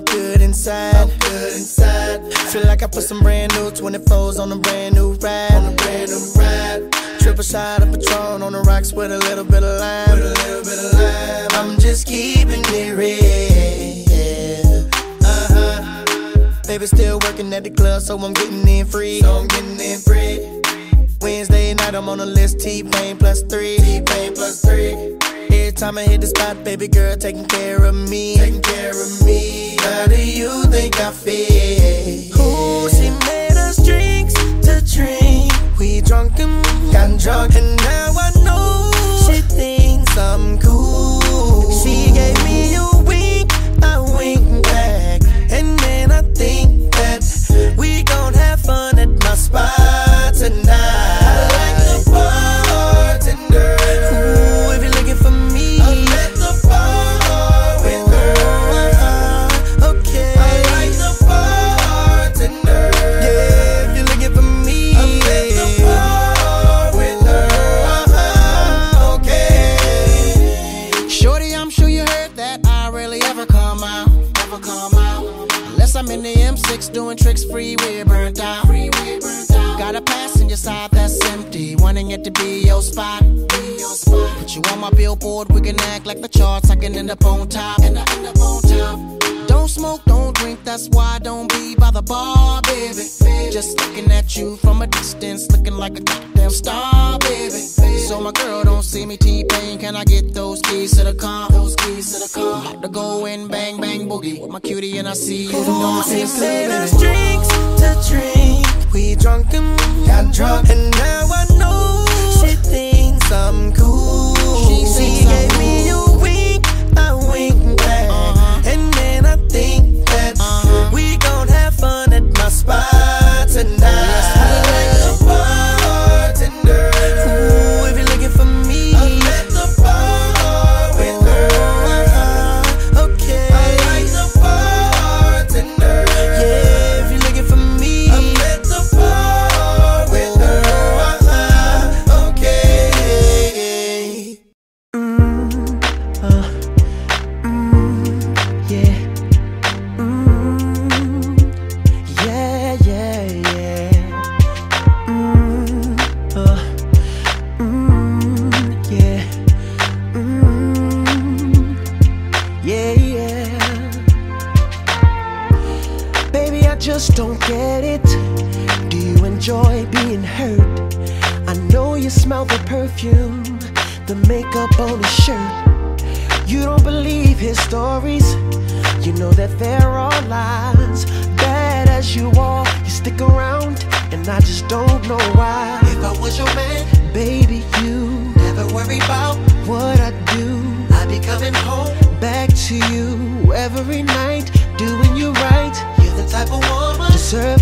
I'm good inside. I'm good inside. Feel like I put some brand new 24s on a brand new ride. On a brand new ride. Triple shot of Patron on the rocks with a little bit of lime. With a little bit of lime. I'm just keeping it real. Uh-huh. Baby still working at the club, so I'm getting in free. So I'm getting in free. Wednesday night, I'm on the list. T-Pain plus three. T-Pain plus three. Every time I hit the spot, baby girl taking care of me. Taking care of me. How do you think I feel? Ooh, she made us drinks to drink. We drunk and got drunk, and now I know she thinks I'm cool. Empty, wanting it to be your spot. Be your spot. Put you on my billboard, we can act like the charts. I can end up on top. And I end up on top. Don't smoke, don't drink, that's why I don't be by the bar, baby. Just looking at you from a distance, looking like a goddamn star, baby. So my girl don't see me T-Pain, can I get those keys to the car? Those keys to the car. I'm about to go in bang bang boogie with my cutie and I see you. Ooh, she made us drinks to drink. We drunk and got drunk, and now I know she I'm cool. She She gave me a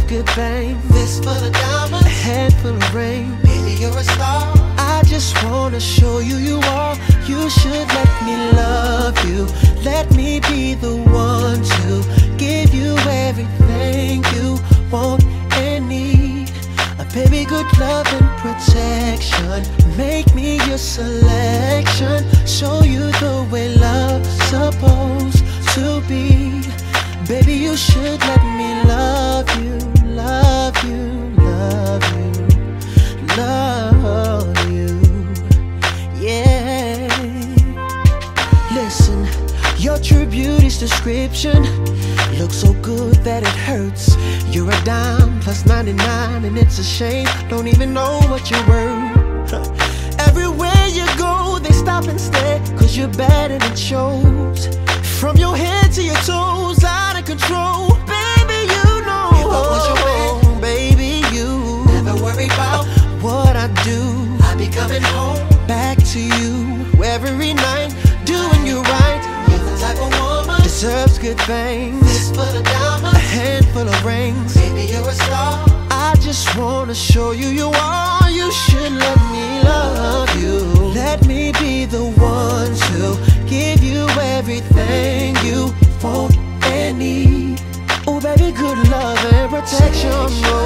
Good claim. Fist full of diamonds, a head full of rain. Baby, you're a star. I just wanna show you you are. You should let me love you. Let me be the one to give you everything you want and need. A baby, good love and protection. Make me your selection. Show you the way love's supposed to be. Baby, you should let me love you love you, love you, yeah. Listen, your true beauty's description looks so good that it hurts. You're a dime plus 99, and it's a shame. Don't even know what you're worth. Everywhere you go, they stop and stare, cause you're bad and it shows. From your head to your toes, out of control. Baby, you know. If I was your Do. I be coming home, back to you every night, doing you right. You're the type of woman deserves good things. Fistful of diamonds, a handful of rings. Baby, you're a star. I just wanna show you you are. You should let me love you. Let me be the one to give you everything you want and need. Oh, baby, good love and protection.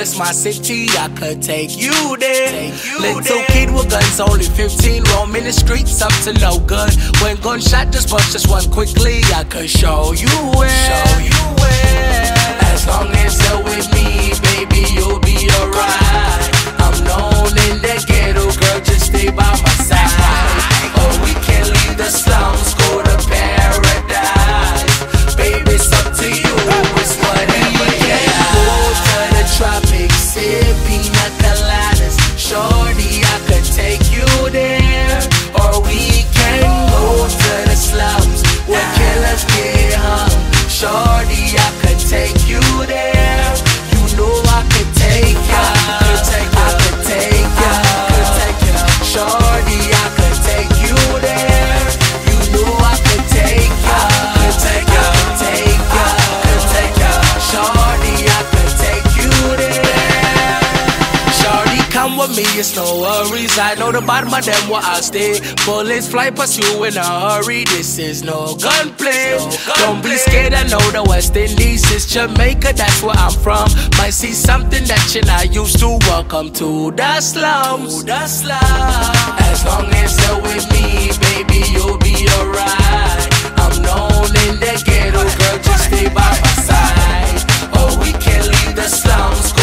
it's my city, I could take you there. Take you Little there. kid with guns, only 15, roaming the streets up to no good. When gunshot just bust, just one quickly, I could show you where. Show you them where I stay. Bullets fly past you in a hurry. This is no gunplay. No gun Don't be scared. I know the West Indies is Jamaica. That's where I'm from. Might see something that you're not used to. Welcome to the slums. To the slums. As long as you're with me, baby, you'll be alright. I'm known in the ghetto, girl. Just stay by my side, or we can leave the slums.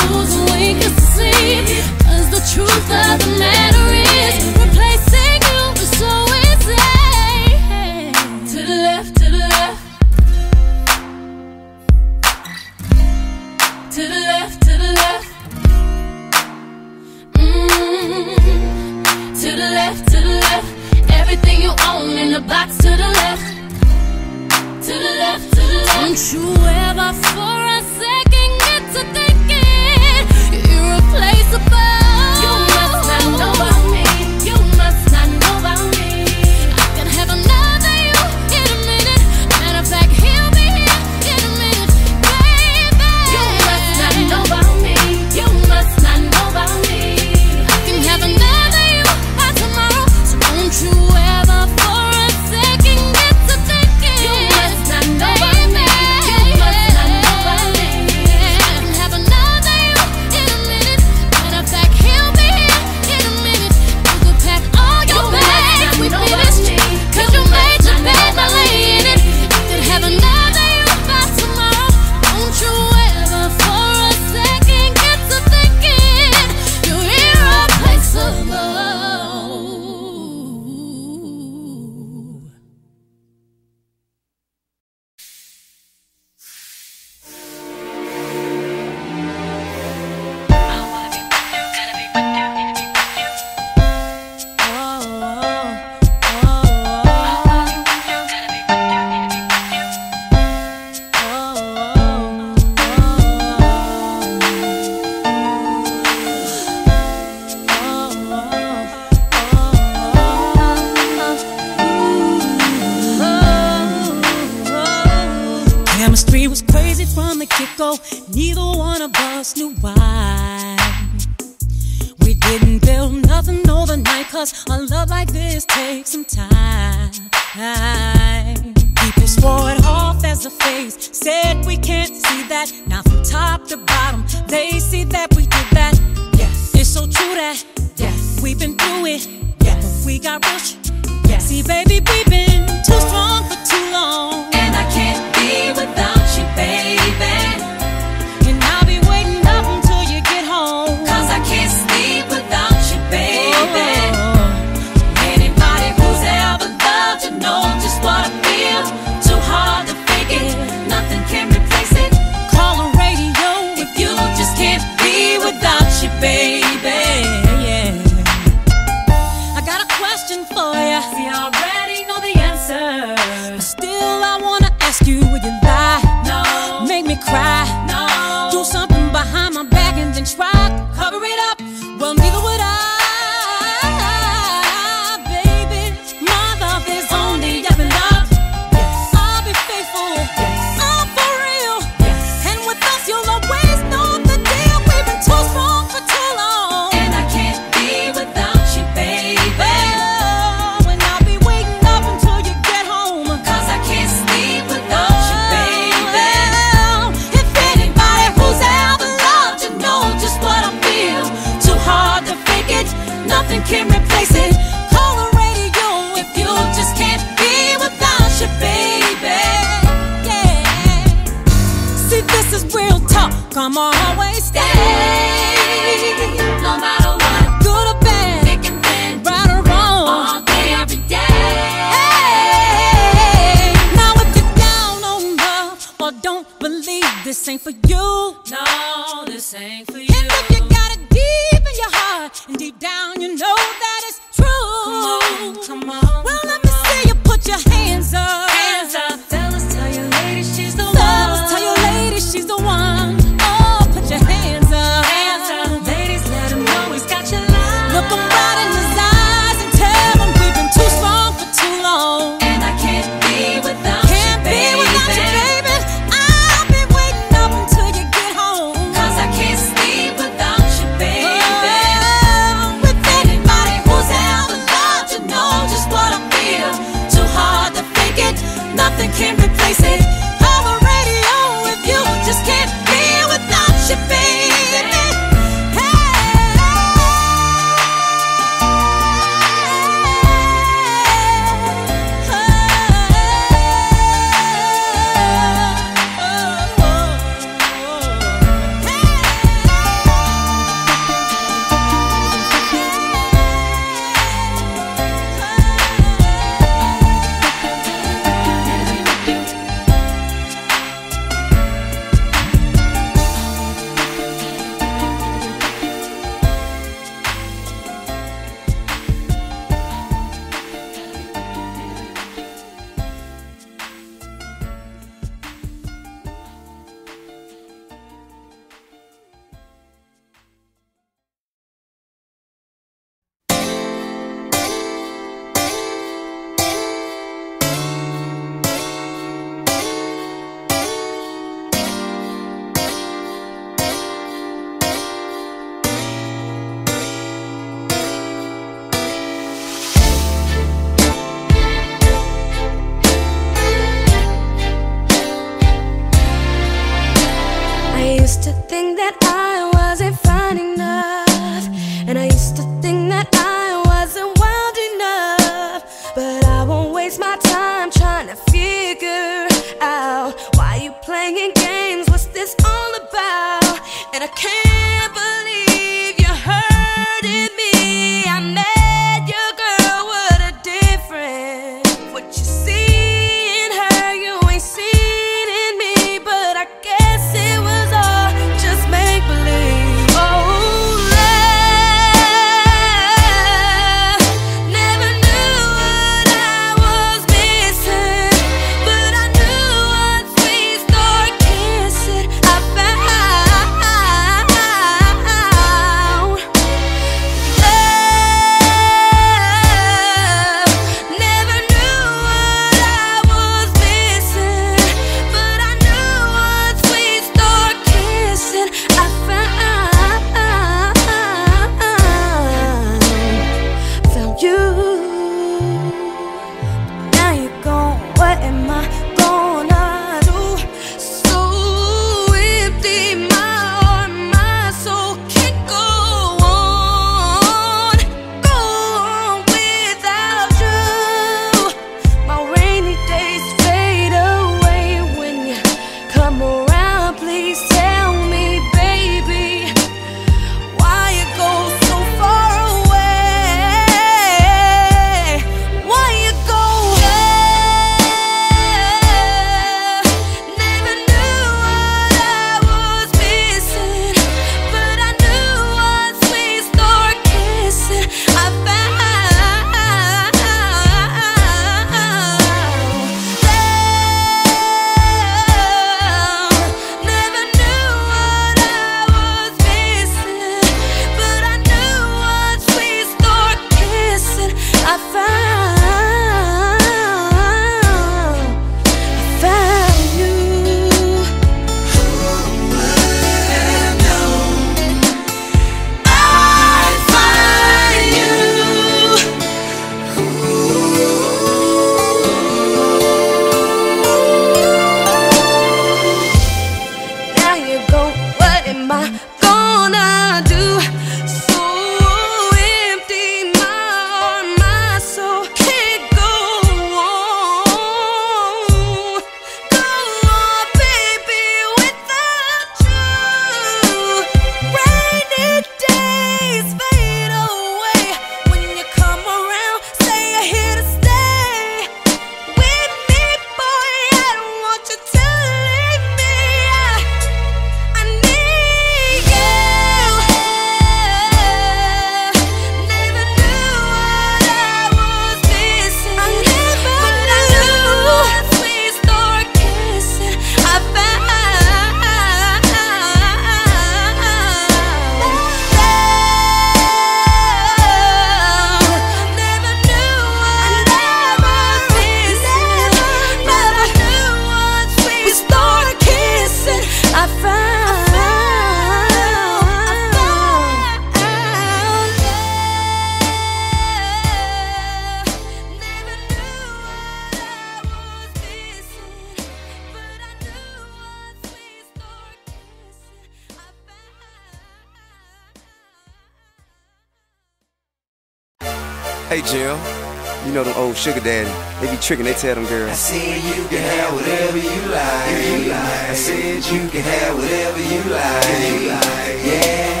Sugar daddy. They be tricking, they tell them girls. I said you can have whatever you like. I said you can have whatever you like. Yeah,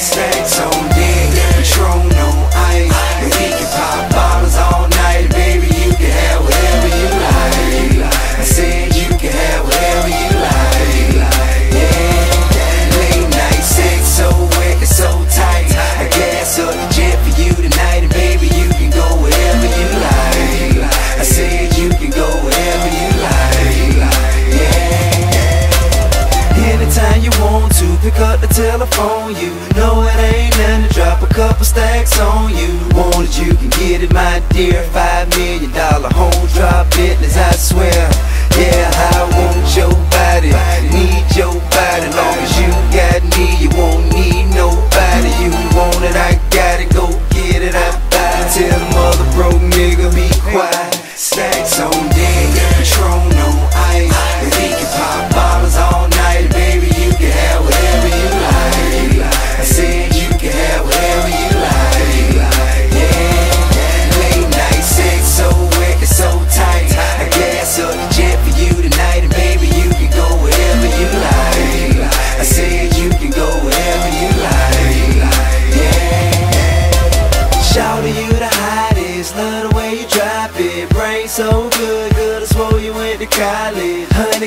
stacks on deck, Patron on ice. And we can pop bottles all night, baby. You can have whatever telephone. You know it ain't nothing to drop a couple stacks on you. Want it, you can get it, my dear. Five million dollar home drop Bentleys, I swear. Yeah, I want your body, need your body. Long as you got me, you won't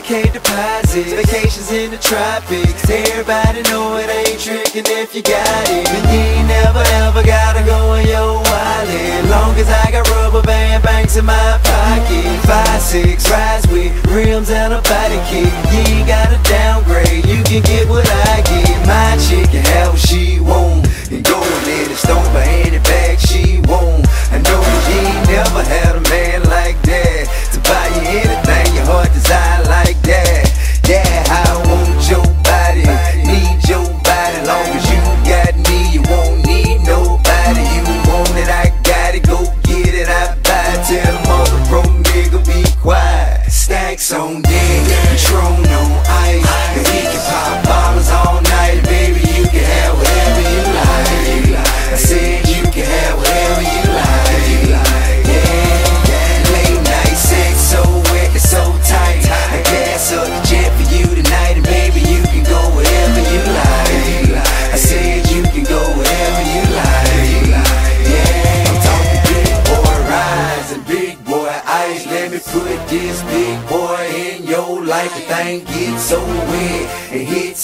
100k deposits, vacations in the tropics. Everybody know it ain't tricking if you got it. And you ain't never ever gotta go in your wallet. Long as I got rubber band banks in my pocket. Five, six, rides with rims and a body kit. You ain't gotta downgrade, you can get what I get. My chick can have what she want. And go in and stomp her any bag she want. I know you ain't never had a on deck, Patron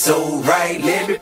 so right. Let me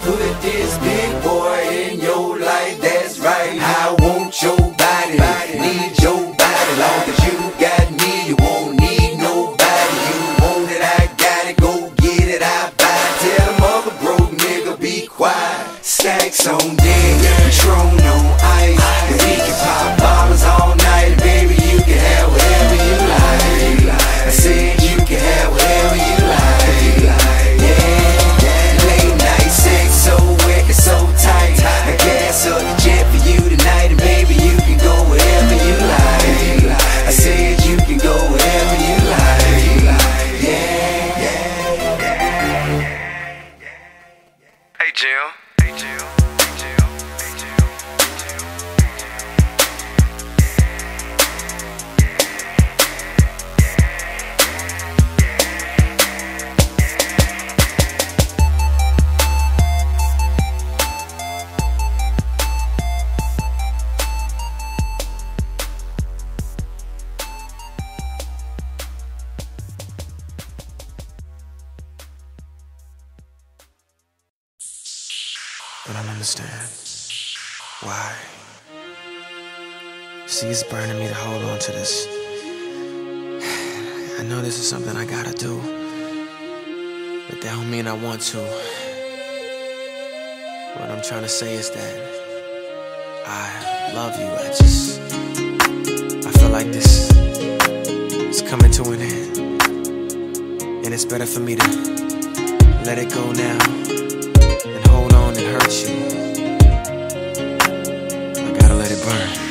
to this. I know this is something I gotta do. But that don't mean I want to. What I'm trying to say is that I love you. I just. I feel like this is coming to an end. And it's better for me to let it go now and hold on and hurt you. I gotta let it burn.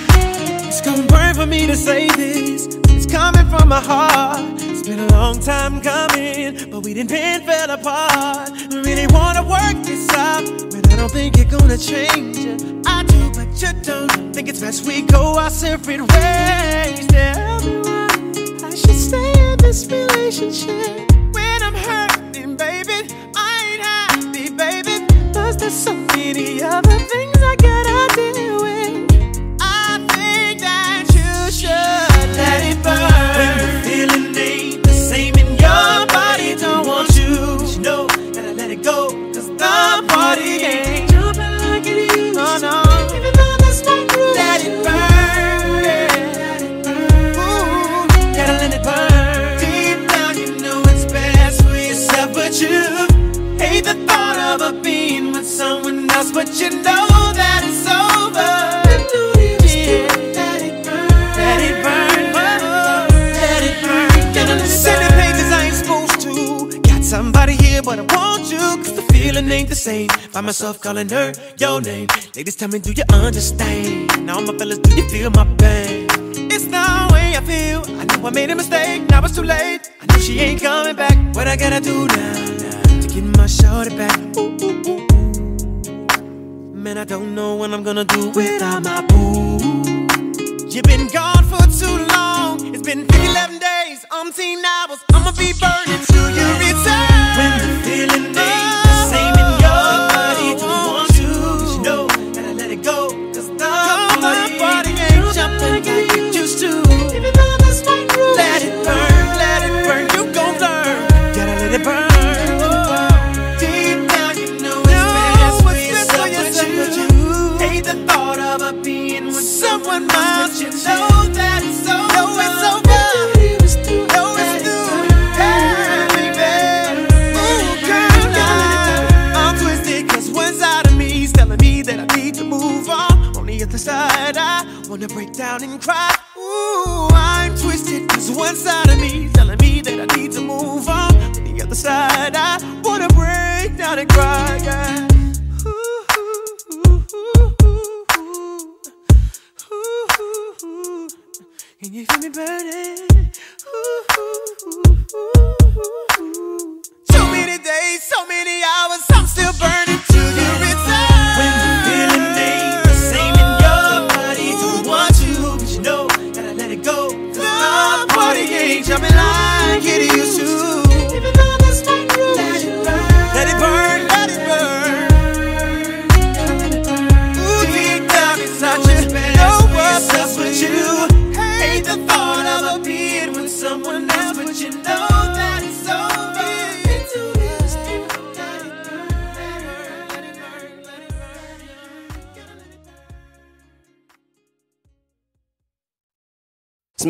Gonna burn for me to say this. It's coming from my heart. It's been a long time coming, but we didn't been fell apart. I really wanna work this out, but I don't think you're gonna change it. I do, but you don't think it's best we go our separate ways. Tell me why I should stay in this relationship Find myself calling her your name. Ladies, tell me, do you understand? Now, my fellas, do you feel my pain? It's the way I feel. I know I made a mistake. Now it's too late. I know she ain't coming back. What I gotta do now, to get my shorty back? Ooh, ooh, ooh. Man, I don't know what I'm gonna do without my boo. You've been gone for too long. It's been 11 days, umpteen hours. I'ma be burning till you return. I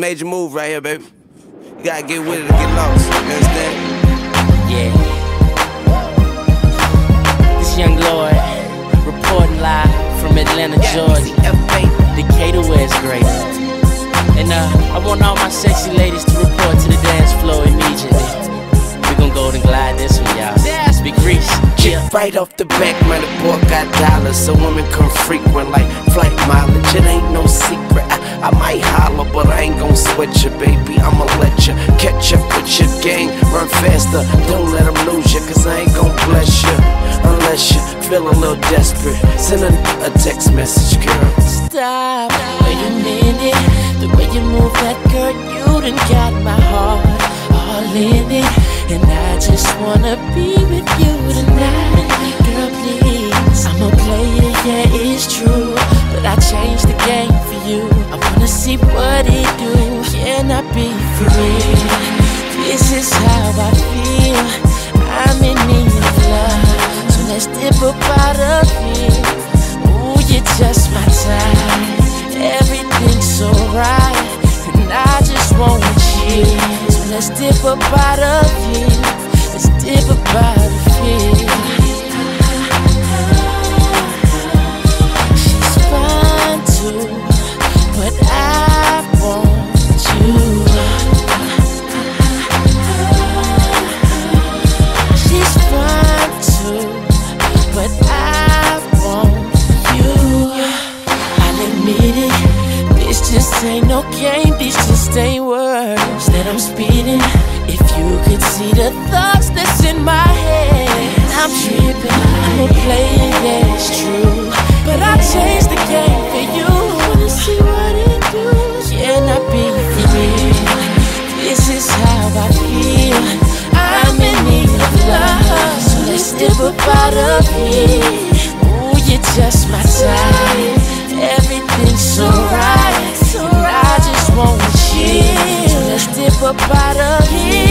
major move right here, baby. You gotta get with it to get lost. You understand? Yeah. This young Lloyd reporting live from Atlanta, Georgia. Decatur, where it's great. And uh, I want all my sexy ladies to report to the dance floor immediately. We gon' golden glide this one, y'all. Big Reese. Yeah. Right off the back, man, the boy got dollars, so women come frequent like flight mileage. It ain't no secret. I, I might holler, but I ain't gon' sweat you, baby. I'ma let you catch up with your gang. Run faster, don't let them lose you, cause I ain't gon' bless you. Unless you feel a little desperate. Send a, a text message, girl. Stop. Wait a minute. The way you move that girl, you done got my heart all in it. And I just wanna be with you tonight. Girl, please. I'm a player, yeah, it's true. But I changed the game for you. I wanna see what it do. Can I be free? This is how I feel. I'm in need of love. So let's dip up out of here. Ooh, you're just my type. Everything's so right. And I just want you. Let's dip up out of here. Let's dip up out of here. the thoughts that's in my head. I'm tripping, I'm a player, yeah, it's true. But I changed the game for you. Wanna see what it do? Can I be for you? This is how I feel. I'm in need of love, so let's dip up out of here. Ooh, you're just my type. Everything's so right, so I just want you. So let's dip up out of here.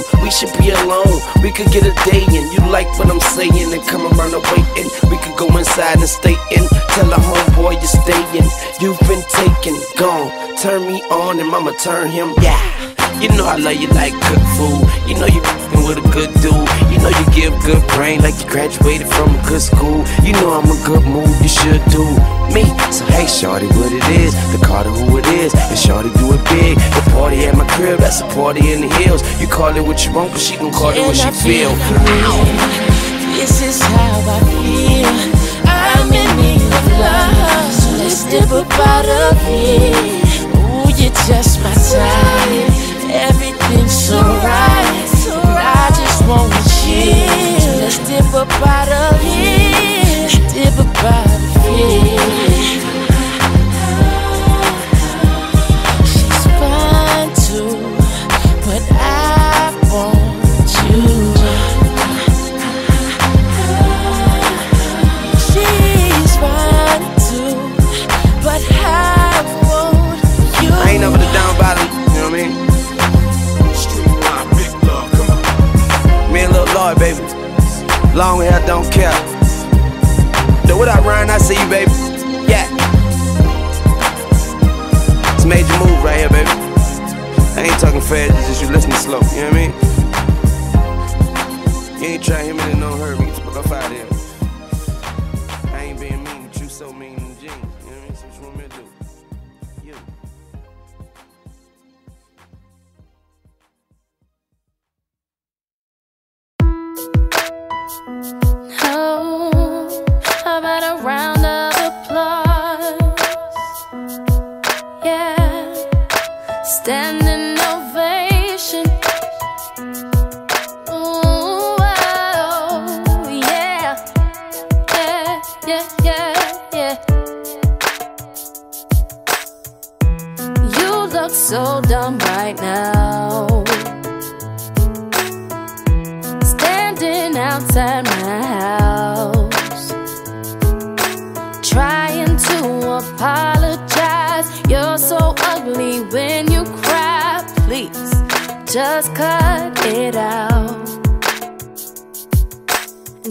AM, we should be alone. We could get a day in. You like what I'm saying and come around the waiting. We could go inside and stay in. Tell a homeboy you're staying. You've been taken, gone. Turn me on and mama turn him. Yeah. You know I love you like good food. You know you fing with a good dude. You know you give good brain like you graduated from a good school. You know I'm a good move, you should do me. So hey, shorty, what it is? The Carter who it is, and shorty do it big. The party at my crib, that's a party in the hills. You call it what you want, but she gon' call it what she feel. This is how I feel. I'm in need of love, so let's dip up out of here. Ooh, you're just my type. Everything's so right. I just want you. So let's dip up out of here. Dip up out of here.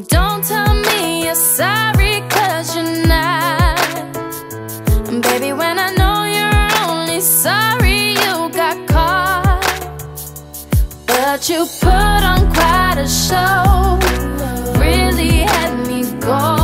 Don't tell me you're sorry, cause you're not. Baby, when I know you're only sorry you got caught. But you put on quite a show. Really had me going.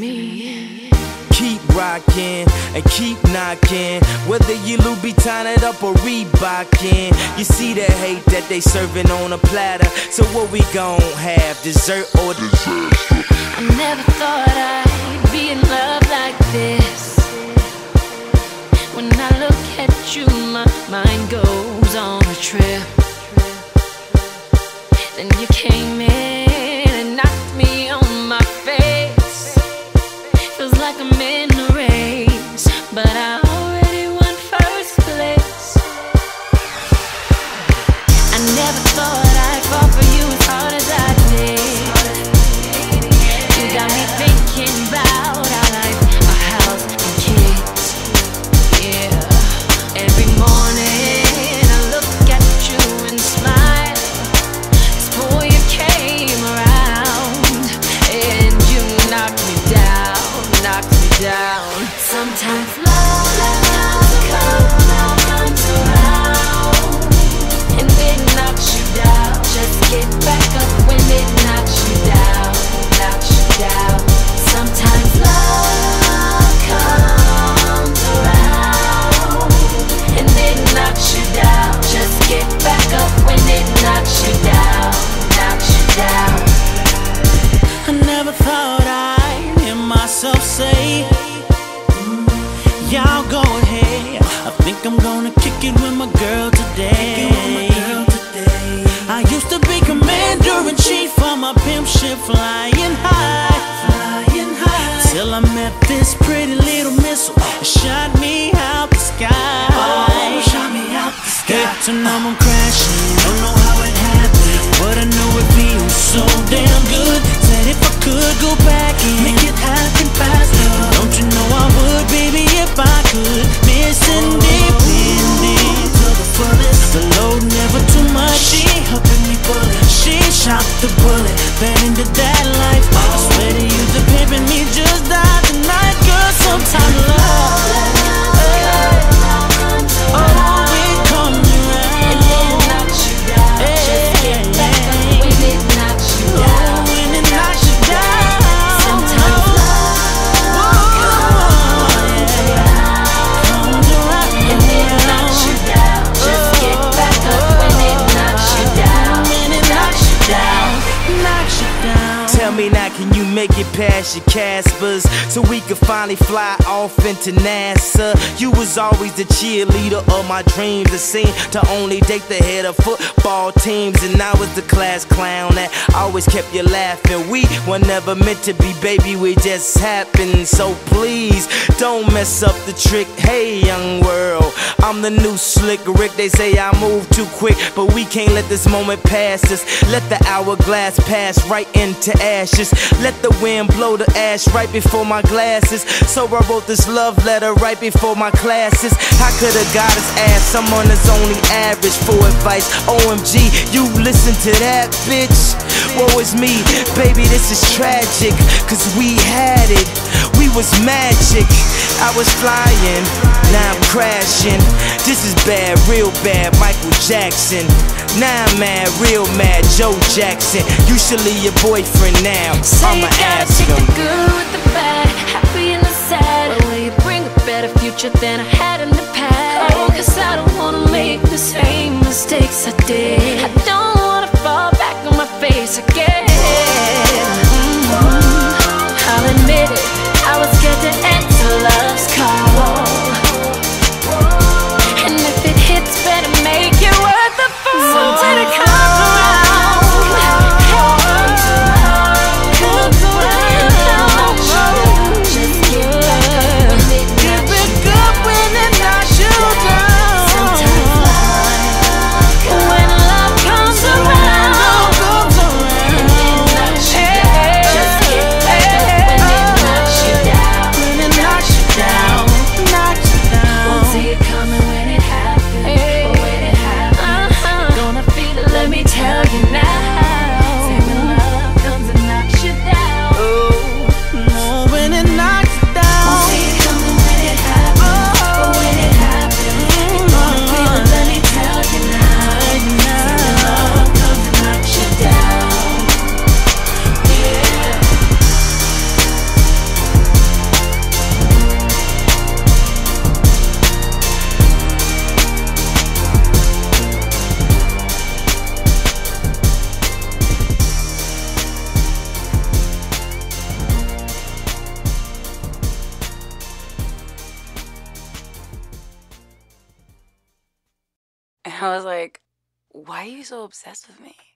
Me. Keep rocking and keep knocking. Whether you Louboutin it up or Reebokin. You see the hate that they serving on a platter. So what we gon' have? Dessert or disaster? I never thought I'd be in love like this. When I look at you, my mind goes on a trip. Then you came in but I gonna kick it with my girl today. I used to be commander in chief for my pimp ship flying high. Flying high. Till I met this pretty little missile. Shot me past your Caspers so we could finally fly off into NASA? You was always the cheerleader of my dreams. It seemed to only date the head of football teams, and I was the class clown that always kept you laughing. We were never meant to be, baby. We just happened. So please don't mess up the trick. Hey, young world, I'm the new slick Rick. They say I move too quick, but we can't let this moment pass us. Let the hourglass pass right into ashes. Let the wind blow the ash right before my glasses. So I wrote this love letter right before my classes. I could have got goddess ass, someone that's only average for advice? OMG, you listen to that, bitch. Woe is me, baby, this is tragic. Cause we had it, we was magic. I was flying, now I'm crashing. This is bad, real bad, Michael Jackson. Now I'm mad, real mad, Joe Jackson. You should leave your boyfriend now. You gotta ask take the good with the bad, happy and the sad. But will you bring a better future than I had in the past? Oh, cause I don't wanna make the same mistakes I did. I don't wanna fall back on my face again. Obsessed with me?